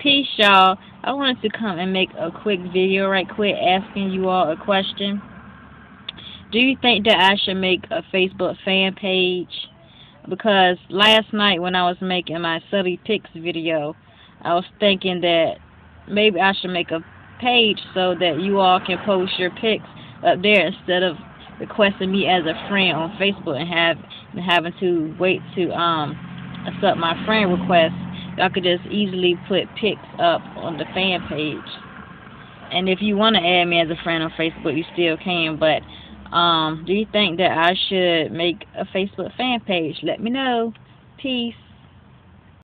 Peace, y'all. I wanted to come and make a quick video right quick asking you all a question. Do you think that I should make a Facebook fan page? Because last night when I was making my Subby Pics video, I was thinking that maybe I should make a page so that you all can post your pics up there instead of requesting me as a friend on Facebook and have and having to wait to um accept my friend request y'all could just easily put pics up on the fan page. And if you want to add me as a friend on Facebook, you still can. But um, do you think that I should make a Facebook fan page? Let me know. Peace.